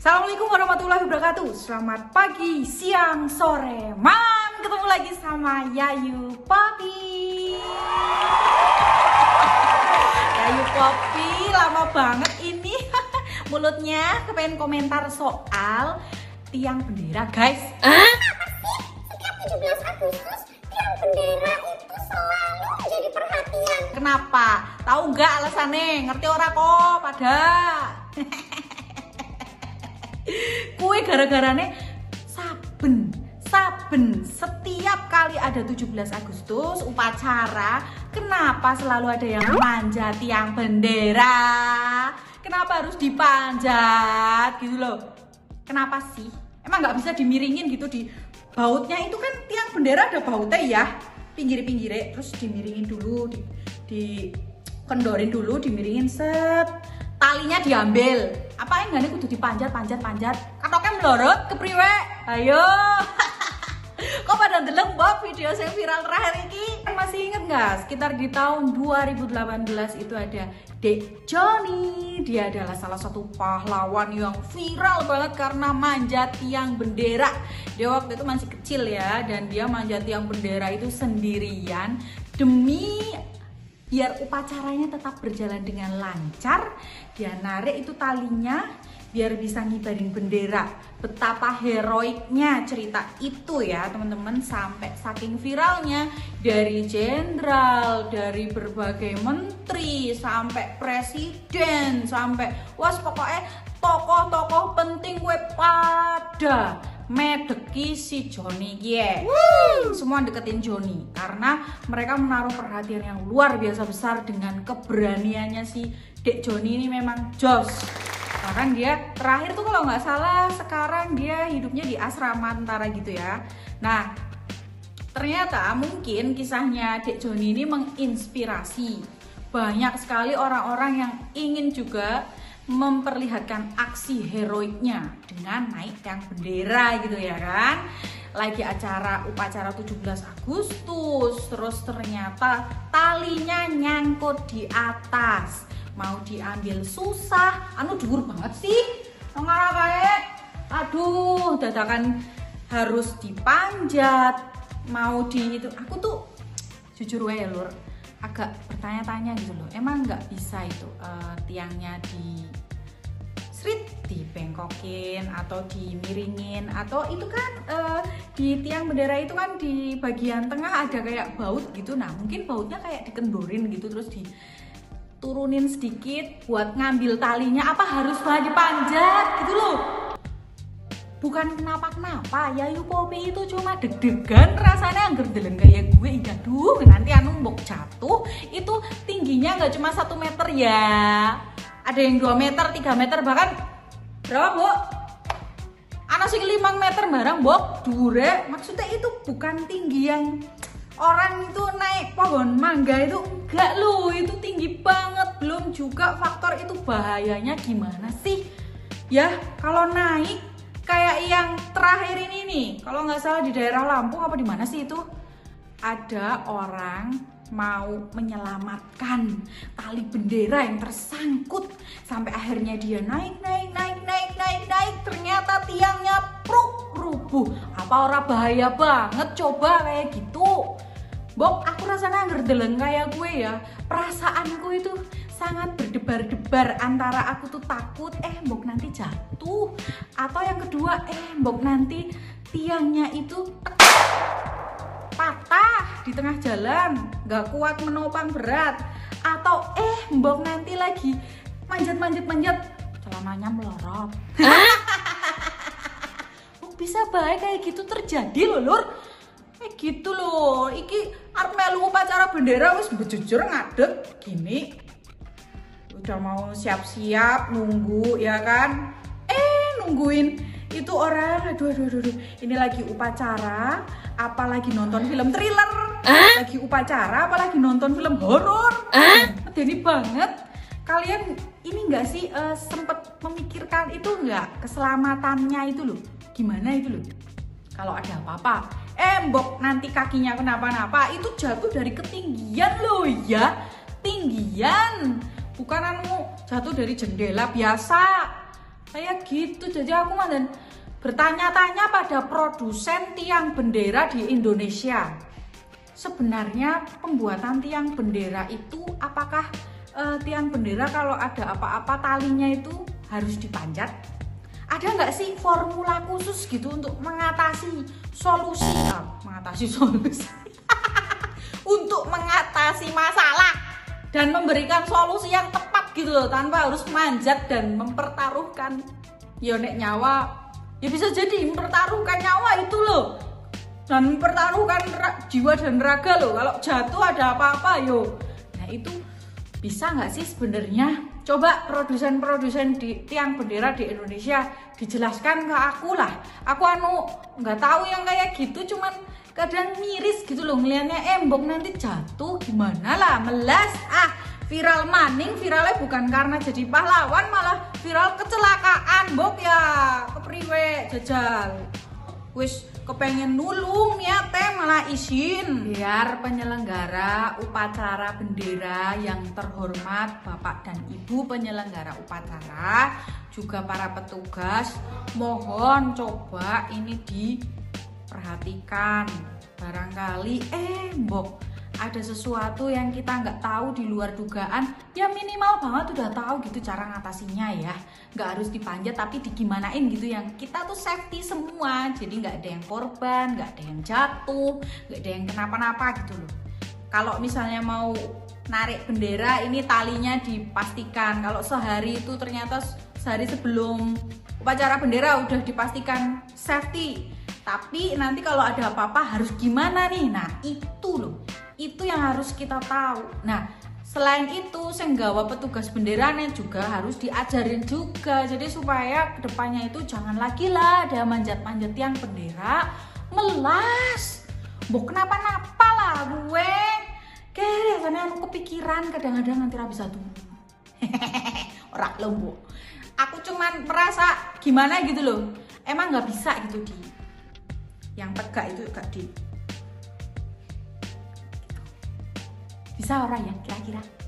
Assalamualaikum warahmatullahi wabarakatuh Selamat pagi, siang, sore Man, ketemu lagi sama Yayu Papi Yayu Papi, lama banget ini Mulutnya kepengen komentar soal tiang bendera guys Hah? Setiap 17 Agustus tiang bendera itu selalu menjadi perhatian. Kenapa? Tahu nggak alasannya? Ngerti ora kok pada? Kue gara-garane saben saben. Setiap kali ada 17 Agustus upacara kenapa selalu ada yang manjat tiang bendera? Kenapa harus dipanjat? Gitu loh. Kenapa sih? Emang nggak bisa dimiringin gitu di bautnya? Itu kan tiang bendera ada bautnya ya. Pinggir-pinggirnya. Terus dimiringin dulu di, di kendorin dulu dimiringin set talinya diambil. Apa yang gak kudu dipanjat panjat panjat. Katoknya melorot ke priwe ayo. Kok pada deleng Bob video yang viral terakhir ini. Masih inget nggak? Sekitar di tahun 2018 itu ada Dek Johnny dia adalah salah satu pahlawan yang viral banget karena manjat tiang bendera. Dia waktu itu masih kecil ya dan dia manjat tiang bendera itu sendirian demi biar upacaranya tetap berjalan dengan lancar dia narik itu talinya biar bisa ngibarin bendera. Betapa heroiknya cerita itu ya teman-teman sampai saking viralnya. Dari jenderal dari berbagai menteri sampai presiden sampai was pokoknya tokoh-tokoh penting gue pada medeki si Joni yeah. semua deketin Joni karena mereka menaruh perhatian yang luar biasa besar dengan keberaniannya si Dek Joni ini memang jos. Bahkan dia terakhir tuh kalau nggak salah sekarang dia hidupnya di asrama tentara gitu ya. Nah ternyata mungkin kisahnya Dek Joni ini menginspirasi banyak sekali orang-orang yang ingin juga memperlihatkan aksi heroiknya dengan naik tiang bendera gitu ya kan. Lagi acara upacara 17 Agustus terus ternyata talinya nyangkut di atas. Mau diambil susah. Anu dhuwur banget sih. Ngarah kayak aduh dadakan harus dipanjat. Mau di itu. Aku tuh jujur wae lur. Agak bertanya-tanya gitu loh. Emang nggak bisa itu uh, tiangnya di street dibengkokin atau dimiringin atau itu kan uh, di tiang bendera itu kan di bagian tengah ada kayak baut gitu. Nah mungkin bautnya kayak dikendorin gitu terus diturunin sedikit buat ngambil talinya. Apa harus malah dipanjat gitu loh. Bukan kenapa-kenapa ya yuk kopi itu cuma deg-degan rasanya angger deleng kayak gue. Iya duh nanti anu mbok jatuh itu tingginya nggak cuma satu meter ya ada yang 2 meter 3 meter bahkan berapa bu anak sih 5 meter barang bok dure. Maksudnya itu bukan tinggi yang orang itu naik pohon mangga itu enggak loh itu tinggi banget. Belum juga faktor itu bahayanya gimana sih? Ya kalau naik kayak yang terakhir ini nih. Kalau nggak salah di daerah Lampung apa di mana sih itu? Ada orang mau menyelamatkan tali bendera yang tersangkut. Sampai akhirnya dia naik naik naik naik naik naik. Ternyata tiangnya pruk rubuh. Apa orang bahaya banget? Coba kayak gitu. Bob, aku rasanya ngerdeleng kayak gue ya. Perasaanku itu sangat berdebar-debar Antara aku tuh takut, eh Mbok nanti jatuh. Atau yang kedua, eh Mbok nanti tiangnya itu patah di tengah jalan Gak kuat menopang berat Atau eh Mbok nanti lagi manjat-manjat-manjat Celananya melorot bisa baik kayak gitu terjadi loh lur Eh gitu loh, iki arep melu upacara bendera wis bejujur ngadeg gini. Udah mau siap-siap nunggu ya kan? Eh nungguin itu orang aduh aduh aduh, aduh. ini lagi upacara apalagi nonton film thriller. Hah? lagi upacara apalagi nonton film horor. Hah? jadi banget. Kalian ini enggak sih uh, sempet memikirkan itu enggak keselamatannya itu loh. Gimana itu loh? Kalau ada apa-apa. Embok nanti kakinya kenapa-napa itu jatuh dari ketinggian loh ya. Tinggian bukan anu jatuh dari jendela biasa. Kayak gitu. Jadi aku dan bertanya-tanya pada produsen tiang bendera di Indonesia. Sebenarnya pembuatan tiang bendera itu apakah uh, tiang bendera kalau ada apa-apa talinya itu harus dipanjat? Ada nggak sih formula khusus gitu untuk mengatasi solusi uh, mengatasi solusi? Untuk mengatasi masalah dan memberikan solusi yang tepat gitu loh tanpa harus manjat dan mempertaruhkan. Ya nek nyawa ya bisa jadi mempertaruhkan nyawa itu loh. Dan mempertaruhkan jiwa dan raga loh. Kalau jatuh ada apa-apa yo. Nah itu bisa nggak sih sebenarnya? Coba produsen-produsen di tiang bendera di Indonesia dijelaskan ke aku lah. Aku anu nggak tahu yang kayak gitu cuman kadang miris gitu loh ngeliatnya embok nanti jatuh gimana lah? Melas? Ah viral maning viralnya bukan karena jadi pahlawan malah viral kecelakaan bok ya. Kepriwe jajal. Wis kepengen nulung ya teh malah izin. Biar penyelenggara upacara bendera yang terhormat Bapak dan Ibu penyelenggara upacara juga para petugas mohon coba ini diperhatikan. Barangkali eh mbok ada sesuatu yang kita nggak tahu di luar dugaan ya minimal banget udah tahu gitu cara ngatasinya ya. Nggak harus dipanjat tapi digimanain gitu yang kita tuh safety semua jadi nggak ada yang korban nggak ada yang jatuh nggak ada yang kenapa-napa gitu loh. Kalau misalnya mau narik bendera ini talinya dipastikan. Kalau sehari itu ternyata sehari sebelum upacara bendera udah dipastikan safety. Tapi nanti kalau ada apa-apa harus gimana nih? Nah itu loh itu yang harus kita tahu. Nah selain itu senggawa petugas benderanya juga harus diajarin juga. Jadi supaya ke depannya itu jangan lagi lah ada manjat-manjat yang bendera melas. Bu kenapa-napa lah gue kayak karena aku kepikiran kadang-kadang nanti bisa tuh. Orang lombok aku cuman merasa gimana gitu loh. Emang nggak bisa gitu di yang tegak itu gak di bisa orang ya kira-kira